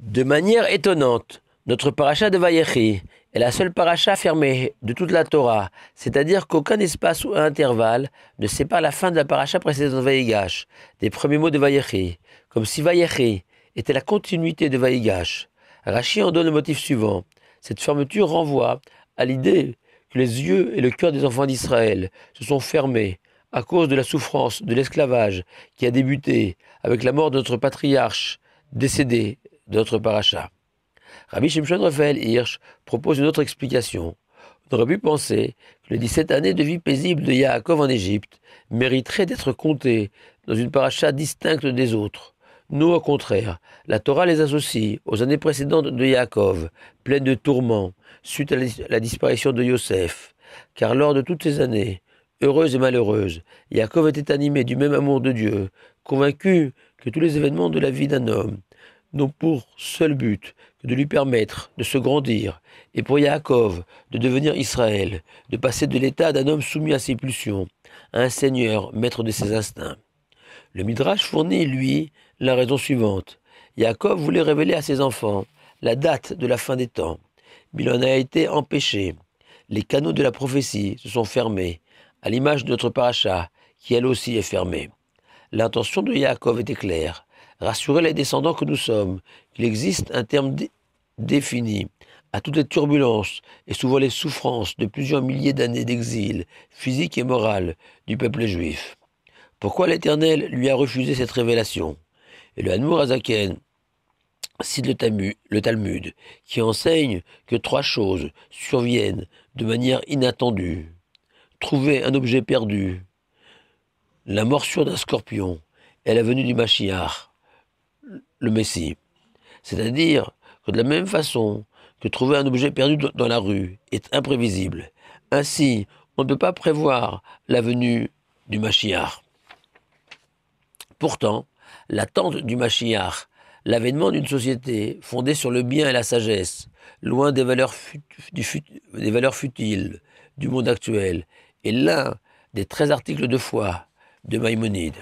De manière étonnante, notre paracha de Vayechi est la seule paracha fermée de toute la Torah, c'est-à-dire qu'aucun espace ou intervalle ne sépare la fin de la paracha précédente de Vayigash des premiers mots de Vayechi, comme si Vayechi était la continuité de Vayigash. Rashi en donne le motif suivant. Cette fermeture renvoie à l'idée que les yeux et le cœur des enfants d'Israël se sont fermés à cause de la souffrance de l'esclavage qui a débuté avec la mort de notre patriarche décédé de notre paracha. Rabbi Shimshon Raphaël Hirsch propose une autre explication. On aurait pu penser que les 17 années de vie paisible de Yaakov en Égypte mériteraient d'être comptées dans une paracha distincte des autres. Nous, au contraire, la Torah les associe aux années précédentes de Yaakov, pleines de tourments, suite à la disparition de Yosef. Car lors de toutes ces années, heureuses et malheureuses, Yaakov était animé du même amour de Dieu, convaincu que tous les événements de la vie d'un homme n'ont pour seul but que de lui permettre de se grandir, et pour Yaakov de devenir Israël, de passer de l'état d'un homme soumis à ses pulsions à un seigneur maître de ses instincts. Le Midrash fournit, lui, la raison suivante. Yaakov voulait révéler à ses enfants la date de la fin des temps, mais il en a été empêché. Les canaux de la prophétie se sont fermés, à l'image de notre paracha, qui elle aussi est fermée. L'intention de Yaakov était claire rassurer les descendants que nous sommes. Qu'il existe un terme défini. À toutes les turbulences et souvent les souffrances de plusieurs milliers d'années d'exil physique et moral du peuple juif. Pourquoi l'Éternel lui a refusé cette révélation? Et le Hanmour Azaken cite le Talmud, le Talmud, qui enseigne que trois choses surviennent de manière inattendue. Trouver un objet perdu, la morsure d'un scorpion et la venue du Mashiach le Messie. C'est-à-dire que de la même façon que trouver un objet perdu dans la rue est imprévisible, ainsi on ne peut pas prévoir la venue du Mashiach. Pourtant, l'attente du Mashiach, l'avènement d'une société fondée sur le bien et la sagesse, loin des valeurs, des valeurs futiles du monde actuel, est l'un des 13 articles de foi de Maïmonide.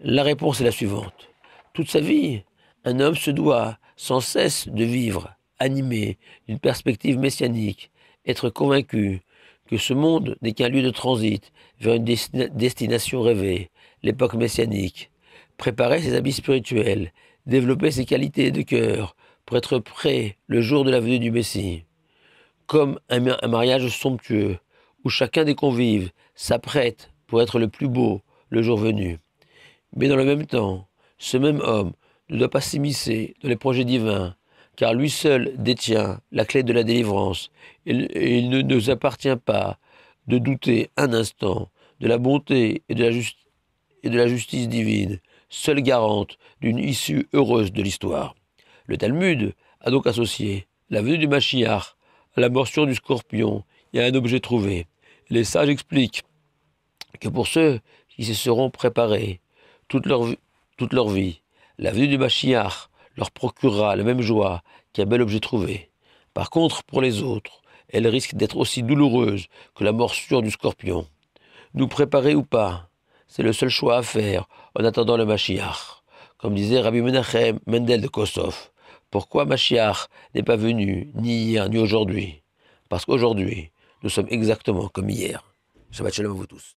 La réponse est la suivante. Toute sa vie, un homme se doit sans cesse de vivre, animé d'une perspective messianique, être convaincu que ce monde n'est qu'un lieu de transit vers une destination rêvée, l'époque messianique, préparer ses habits spirituels, développer ses qualités de cœur pour être prêt le jour de la venue du Messie. Comme un mariage somptueux où chacun des convives s'apprête pour être le plus beau le jour venu. Mais dans le même temps, ce même homme ne doit pas s'immiscer dans les projets divins, car lui seul détient la clé de la délivrance, et il ne nous appartient pas de douter un instant de la bonté et de la, justice divine, seule garante d'une issue heureuse de l'histoire. Le Talmud a donc associé la venue du Mashiach à la morsure du scorpion et à un objet trouvé. Les sages expliquent que pour ceux qui se seront préparés, toute leur, toute leur vie. La venue du Mashiach leur procurera la même joie qu'un bel objet trouvé. Par contre, pour les autres, elle risque d'être aussi douloureuse que la morsure du scorpion. Nous préparer ou pas, c'est le seul choix à faire en attendant le Mashiach. Comme disait Rabbi Menachem Mendel de Kosov. Pourquoi Mashiach n'est pas venu ni hier ni aujourd'hui? Parce qu'aujourd'hui, nous sommes exactement comme hier. Shabbat shalom à vous tous.